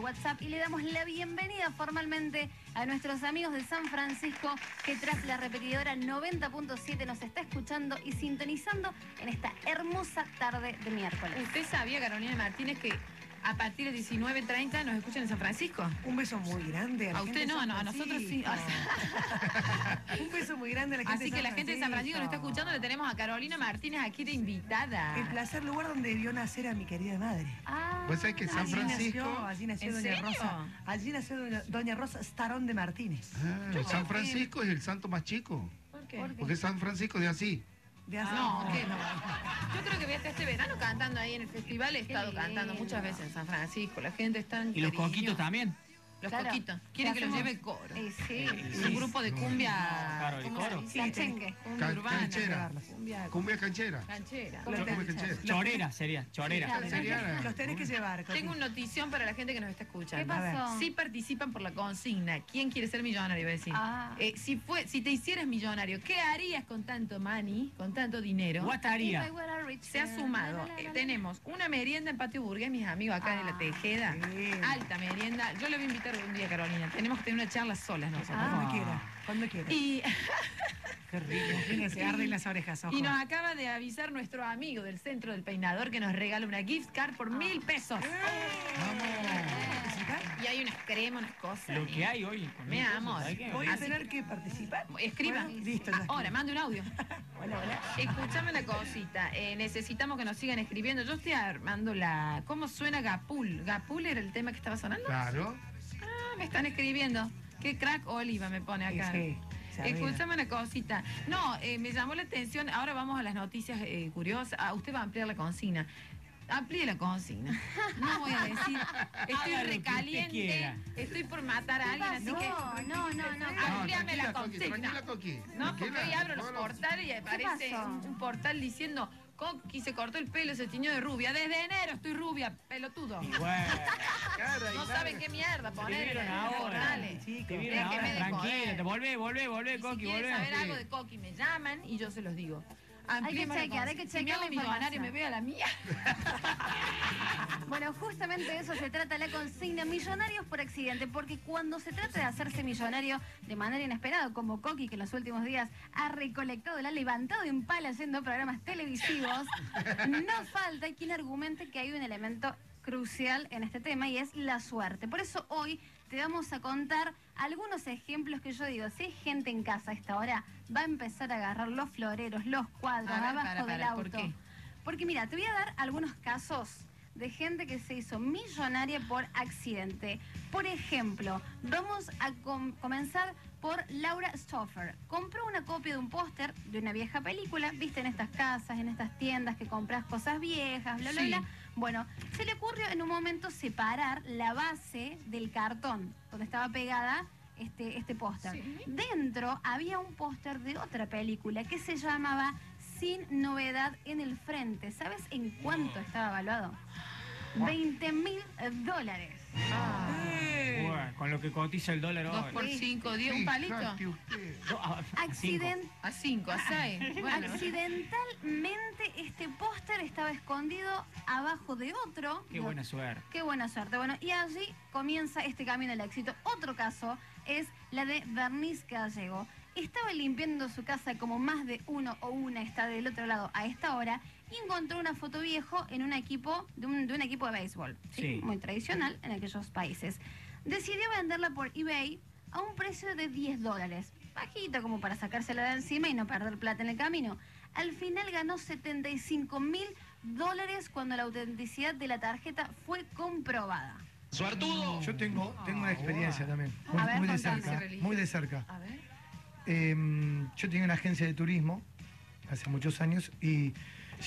WhatsApp y le damos la bienvenida formalmente a nuestros amigos de San Francisco que tras la repetidora 90.7 nos está escuchando y sintonizando en esta hermosa tarde de miércoles. ¿Usted sabía, Carolina Martínez, que a partir de 19.30 nos escuchan en San Francisco? Un beso muy grande a la A gente usted de no, San no, a nosotros sí. Un beso muy grande a la gente Así de que San la gente de San Francisco nos está escuchando, le tenemos a Carolina Martínez aquí de invitada. El placer lugar donde vio nacer a mi querida madre. Ah, Vos sabés que San Allí Francisco- nació, allí nació ¿En Doña serio? Rosa. Allí nació Doña, Doña Rosa Starón de Martínez. Ah, San que- Francisco es el santo más chico. ¿Por qué? ¿Por qué? Porque San Francisco de así. De hace- No, ¿qué no? Yo creo que voy a estar este verano cantando ahí en el festival. He estado cantando muchas veces en San Francisco. La gente está en Y los coquitos también. Los Claro. coquitos. Quieren ¿Qué que los lleve coro. Eh, sí. Es un grupo de cumbia. Claro, el ¿cómo se coro. dice? Cachengue. Cumbia Can- urbana. canchera. Cumbia Cumbia canchera. canchera. Cumbia. Chorera sería, chorera. Los tenés que llevar. Tengo una notición para la gente que nos está escuchando. ¿Qué pasó? Si participan por la consigna, ¿quién quiere ser millonario? Iba a decir. Ah. Eh, si, fue, si te hicieras millonario, ¿qué harías con tanto money, con tanto dinero? Guataría. If I were a rich Se ha sumado. la, la, la, eh, la. tenemos una merienda en Patio Burgués, mis amigos acá de la Ah, Tejeda. Alta merienda. Yo le voy a invitar un día, Carolina. Tenemos que tener una charla solas nosotros. Ah. Cuando quiera. Cuando quiera. Y, Qué rico. Fíjense, arden las orejas. Ojo. y nos acaba de avisar nuestro amigo del centro del peinador que nos regala una gift card por mil pesos. Y hay unas cremas, unas cosas. Lo ¿eh? que hay hoy. con. ¿sabes qué? Voy a tener que participar. Escriba. Bueno, listo, Ahora, mande un audio. Hola, hola. Escúchame una cosita. eh, necesitamos que nos sigan escribiendo. Yo estoy armando la. ¿Cómo suena Gapul? ¿Gapul era el tema que estaba sonando? Claro. Ah, me están escribiendo. Qué crack Oliva me pone acá. Sí. Escúchame una cosita. No, eh, me llamó la atención. Ahora vamos a las noticias eh, curiosas. Ah, usted va a ampliar la consigna. Amplíe la consigna. No voy a decir. Estoy Haga recaliente. Estoy por matar a alguien, así No, que. no, no, no. Ah, Amplíame la consigna. Coqui. No, porque hoy abro los No, no. portales y aparece un portal diciendo Coqui se cortó el pelo, se tiñó de rubia. Desde enero estoy rubia, pelotudo. Bueno, Cara y No nada. saben qué mierda poner en los ahora. Chicos. te vieron ahora, joder. te volvé, volvé, volvé, si Coqui, quieren volvé. saber Sí. algo de Coqui, me llaman y yo se los digo. Hay que chequear, hay que consigna. Si me chequear hago la millonario información. me veo a la mía. Bueno, justamente de eso se trata la consigna Millonarios por accidente, porque cuando se trata de hacerse millonario de manera inesperada, como Coqui, que en los últimos días ha recolectado, la ha levantado en pala haciendo programas televisivos, no falta quien argumente que hay un elemento crucial en este tema y es la suerte. Por eso hoy te vamos a contar algunos ejemplos que yo digo, si hay gente en casa a esta hora, va a empezar a agarrar los floreros, los cuadros, ver, abajo para, del para, ¿por auto. qué? Porque mira, te voy a dar algunos casos de gente que se hizo millonaria por accidente. Por ejemplo, vamos a com- comenzar por Laura Stoffer. Compró una copia de un póster de una vieja película, viste en estas casas, en estas tiendas que compras cosas viejas, bla, bla, Sí. bla. Bueno, se le ocurrió en un momento separar la base del cartón donde estaba pegada este, este póster. Sí. Dentro había un póster de otra película que se llamaba Sin novedad en el frente. ¿Sabes en cuánto estaba evaluado? 20 mil dólares. Bueno, con lo que cotiza el dólar Dos por cinco, diez, un palito. Fíjate usted. No, a- a Accident- A cinco, a seis. Bueno. Accidentalmente este póster estaba escondido abajo de otro. cinco. Qué buena suerte. Qué buena suerte. Bueno, y allí comienza este camino al éxito. Otro caso es la de Bernice Gallego. Estaba limpiando su casa como más de uno o una está del otro lado a esta hora y encontró una foto viejo en un equipo de un, de un equipo de béisbol, ¿sí? Sí. muy tradicional en aquellos países. Decidió venderla por eBay a un precio de 10 dólares, bajito como para sacársela de encima y no perder plata en el camino. Al final ganó 75 mil dólares cuando la autenticidad de la tarjeta fue comprobada. Yo tengo, tengo una experiencia también, A muy, ver, muy de contame. cerca, muy de cerca. A ver. Eh, yo tenía una agencia de turismo hace muchos años y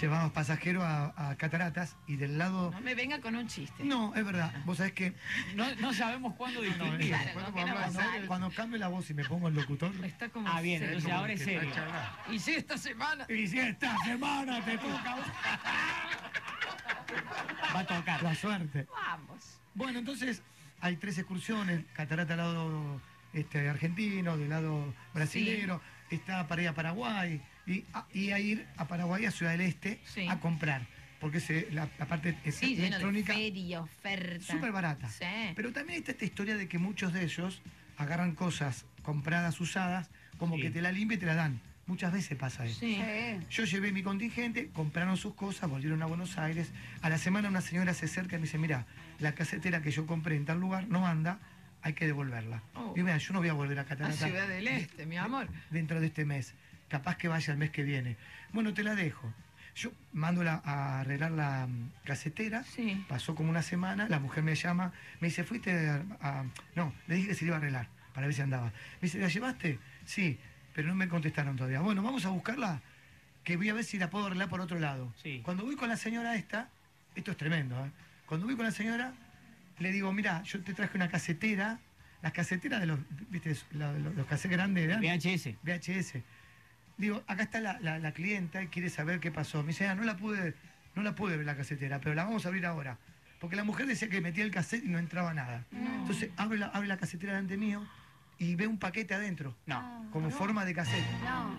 llevábamos pasajeros a, a Cataratas y del lado... No me venga con un chiste. No, es verdad, vos sabés que No, no sabemos cuándo distinguir. Claro, Bueno, no, hablar a- cuando cambio la voz y me pongo el locutor... Está como Ah, bien, entonces ahora es serio. Y si esta semana. Y si esta semana te toca Va a tocar. la suerte. Vamos. Bueno, entonces hay tres excursiones, catarata al lado este, argentino, del lado brasilero, está para ir a Paraguay y a, y a ir a Paraguay, a Ciudad del Este, Sí. a comprar. porque se, la, la parte es- Sí, lleno de electrónica feria, oferta. súper barata. Sí. Pero también está esta historia de que muchos de ellos agarran cosas compradas, usadas, como Sí. que te la limpia y te la dan. Muchas veces pasa eso. Sí. Sí. Yo llevé mi contingente, compraron sus cosas, volvieron a Buenos Aires. A la semana una señora se acerca y me dice, mira, la casetera que yo compré en tal lugar no anda, hay que devolverla. Oh. Y yo, mira, yo no voy a volver a A Catarata Ciudad del Este, mi amor. dentro de este mes. Capaz que vaya el mes que viene. Bueno, te la dejo. Yo mando la- a arreglar la mm, casetera. Sí. Pasó como una semana, la mujer me llama, me dice, ¿fuiste a, a-?" No, le dije que se le iba a arreglar, para ver si andaba. Me dice, ¿la llevaste? Sí, pero no me contestaron todavía. Bueno, vamos a buscarla, que voy a ver si la puedo arreglar por otro lado. Sí. Cuando voy con la señora esta, esto es tremendo, ¿eh? Cuando voy con la señora, le digo, mira, yo te traje una casetera, las caseteras de los, viste, los, los cassettes grandes. VHS. VHS. Digo, acá está la, la- la clienta y quiere saber qué pasó. Me dice, ah, no la pude, no la pude ver la casetera, pero la vamos a abrir ahora. Porque la mujer decía que metía el cassette y no entraba nada. Entonces abre la, abre la casetera delante mío y ve un paquete adentro, No. como forma de cassette. No.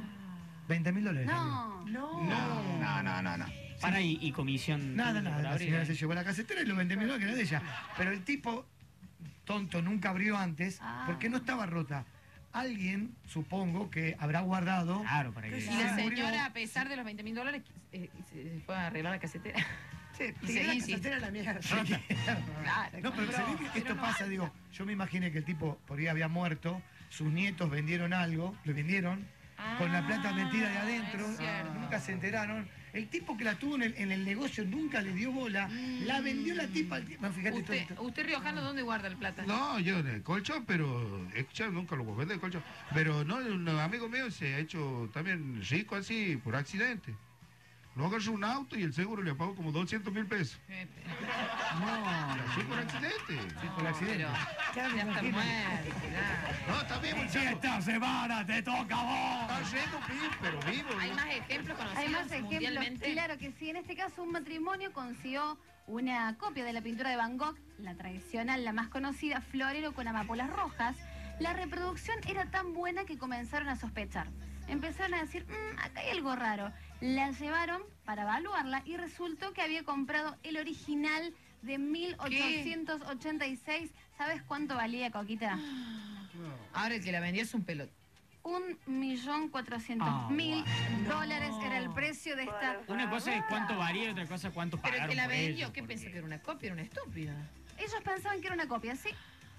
20 mil dólares. No. No. No, no, no, no. Para y, y comisión. Nada, nada. La señora ¿eh? se llevó la casetera y los 20 mil dólares que era de ella. Pero el tipo, tonto, nunca abrió antes Ah. porque no estaba rota. Alguien, supongo, que habrá guardado. Claro, para que. Y la señora, a pesar de los 20 mil dólares, eh, se fue a arreglar la casetera. Sí, Y la sí. casetera a la mierda. Claro. No, pero se ve que esto pasa, digo, yo me imaginé que el tipo por ahí había muerto, sus nietos vendieron algo, le vendieron, con la plata metida de adentro, Ah, nunca se enteraron. El tipo que la tuvo en el, en el negocio nunca le dio bola, la vendió la tipa. Bueno, fíjate todo Usted, usted riojano, ¿dónde guarda el plata? No, yo en el colchón, pero he escuchado, nunca lo voy a vender el colchón. Pero no, un amigo mío se ha hecho también rico así por accidente. Lo agarró un auto y el seguro le pagó como 200 mil pesos. Eh, Así por accidente. Sí, por accidente. Pero Ya está muerto, esta semana te toca a vos. Está yendo bien, pero vivo. Hay más ejemplos conocidos Hay más ejemplos. Claro que sí. En este caso, un matrimonio consiguió una copia de la pintura de Van Gogh, la tradicional, la más conocida, Florero con amapolas rojas. La reproducción era tan buena que comenzaron a sospechar. Empezaron a decir, "Mm, acá hay algo raro. La llevaron para evaluarla y resultó que había comprado el original de 1886. ¿Sabes cuánto valía, Coquita? Ahora el que la vendía es un pelot. Un millón cuatrocientos Ah, mil dólares era el precio de esta Una cosa es cuánto varía y otra cosa es cuánto Pero el pagaron que la por vendió, ¿qué porque- pensó que era una copia? Era una estúpida. Ellos pensaban que era una copia, ¿sí?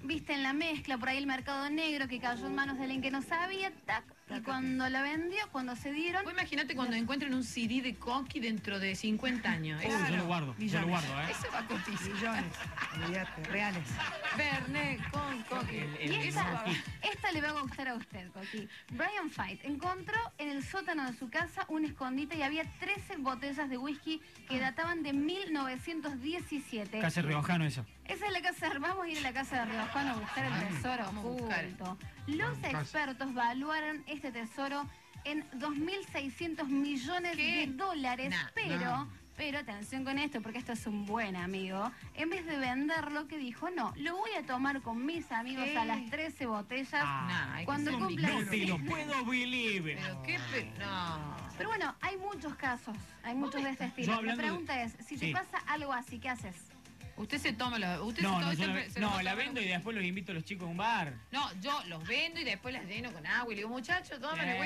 Viste en la mezcla, por ahí el mercado negro que cayó en manos de alguien que no sabía, tac. Y cuando la vendió, cuando se dieron, Vos imagínate cuando encuentren un CD de Coqui dentro de 50 años. Uy, Eso, yo lo guardo, yo lo guardo, ¿eh? eso va a cotizar. Millones. Olvídate, reales. Bernet con Coqui. El- y el- el esta, esta le va a gustar a usted, Coqui. Brian Fight encontró en el sótano de su casa un escondite y había 13 botellas de whisky que databan de 1917. Casi riojano eso. Esa es la casa, vamos a ir a la casa de Riojano a buscar el tesoro vamos a buscar. oculto. Los expertos valuaron este tesoro en 2.600 millones ¿Qué? de dólares, Nah. pero, Nah. pero atención con esto, porque esto es un buen amigo. En vez de venderlo, que dijo, no, lo voy a tomar con mis amigos ¿Qué? a las 13 botellas. Ah, Cuando cumpla No te lo puedo believe. Pero qué pe... No. Pero bueno, hay muchos casos, hay muchos de este estilo. La pregunta es, si te pasa algo así, ¿qué haces? Usted se toma la... Usted No, se no, se no, la vendo y después los invito a los chicos a un bar. No, yo los vendo y después las lleno con agua y le digo, muchachos, tómale, Eh,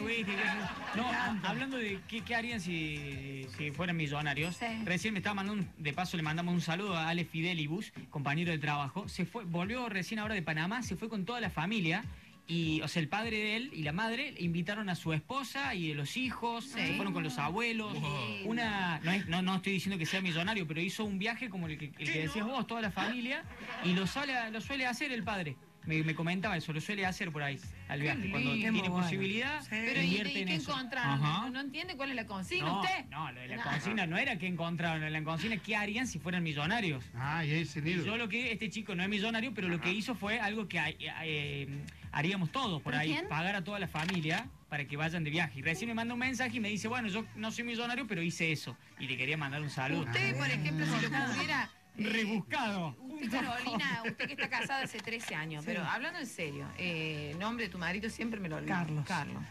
güey. Sí. sé yo. No, a- hablando de qué, qué harían si, si fueran millonarios. Sí. Recién me estaba mandando, un- de paso le mandamos un saludo a Ale Fidelibus, compañero de trabajo. Se fue, volvió recién ahora de Panamá, se fue con toda la familia. Y, o sea, el padre de él y la madre invitaron a su esposa y de los hijos, Sí. se fueron con los abuelos. Wow. Una, no, es- no, no estoy diciendo que sea millonario, pero hizo un viaje como el que, el que decías vos, toda la familia, y lo, sale, lo suele hacer el padre. Me, me comentaba eso, lo suele hacer por ahí al Qué viaje. Cuando lindo. tiene bueno. posibilidad, Sí. Pero ¿y, invierte y en qué eso. encontraron? No, no entiende cuál es la consigna No, usted. no, lo de la No. consigna no era que encontraron, la consigna qué harían si fueran millonarios. Ah, y ese Y nido. yo lo que, este chico no es millonario, pero lo que hizo fue algo que eh, eh, haríamos todos por ¿Pero ahí, quién? pagar a toda la familia para que vayan de viaje. Y recién me manda un mensaje y me dice, bueno, yo no soy millonario, pero hice eso. Y le quería mandar un saludo. Usted, por ejemplo, si lo pudiera... eh, Rebuscado. Usted, Carolina, usted que está casada hace 13 años, pero hablando en serio, eh, nombre de tu marido siempre me lo olvido. Carlos. Carlos.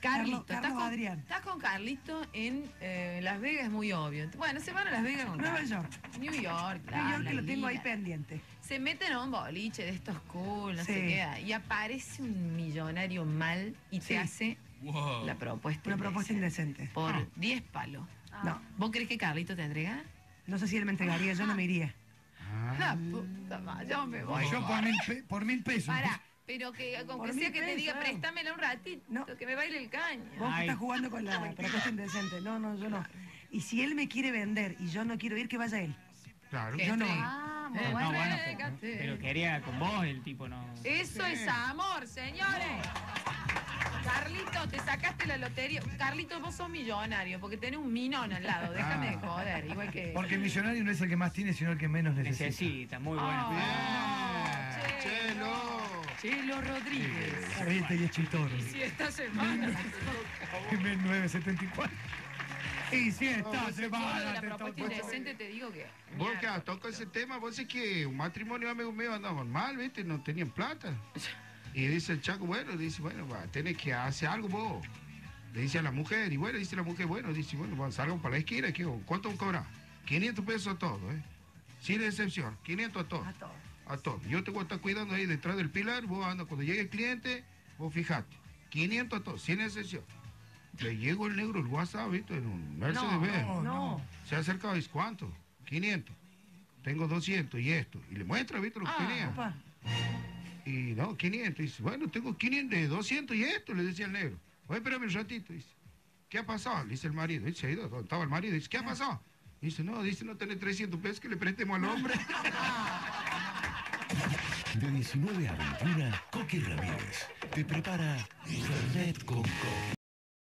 Carlito, Carlos estás con, Adrián. estás con Carlito en eh, Las Vegas, es muy obvio. Bueno, se van a Las Vegas con Nueva. York. New York, New York que lo tengo ahí pendiente. Se meten a un boliche de estos cool, no sé Sí. qué, y aparece un millonario mal y te hace Wow. la propuesta. Una propuesta indecente. Por No. 10 palos. No, ¿Vos crees que Carlito te entrega? No sé si él me entregaría, yo no me iría. Ah, La puta madre, yo me voy. Yo por mil, pe- por mil pesos. Para, pero que con Por que sea que te diga, préstamela un ratito, No. que me baile el caño. Vos que Ay. estás jugando con la propuesta indecente. No, no, yo no. Y si él me quiere vender y yo no quiero ir, que vaya él. claro. Yo no. Ah, Eh, No, bueno. pero, pero quería con vos el tipo, no. Eso es amor, señores. Carlito, te sacaste la lotería. Carlito, vos sos millonario porque tenés un minón al lado. Déjame de joder, igual que. Porque el millonario no es el que más tiene, sino el que menos necesita. Necesita, muy Ah. bueno. Bien, Chelo. Chelo. Chelo Rodríguez. Este y es chitor. Si esta semana. En 1974. Y si esta semana la te propuesta indecente te digo que. Vos que tocó ese tema, vos es que un matrimonio amigo mío andaban mal, ¿viste? No tenían plata. Y dice el chaco, bueno, dice, bueno, va, tenés que hacer algo vos. Le dice a la mujer, y bueno, dice la mujer, bueno, dice, bueno, va, salgan para la esquina, ¿qué, ¿cuánto cobrás? 500 pesos a todo, ¿eh? Sin excepción, 500 a todo. A todo. A todo. Yo te voy a estar cuidando ahí detrás del pilar, vos andas, cuando llegue el cliente, vos fijate. 500 a todo, sin excepción. Le llegó el negro el WhatsApp, ¿viste? En un Mercedes No, Benz. No, No. Se ha acercado ¿cuánto? 500. Tengo 200 y esto. Y le muestra, ¿viste lo que Ah, tenía? Opa. Y no, 500. Dice, bueno, tengo 500, de 200 y esto, le decía el negro. Oye, espérame un ratito. Dice, ¿qué ha pasado? Le dice el marido. Dice, ¿dónde estaba el marido? Dice, ¿qué ha pasado? Dice, no, dice, no tenés 300 pesos que le prestemos al hombre. De 19 a 21, Coqui Ramírez te prepara Fernet con Coqui.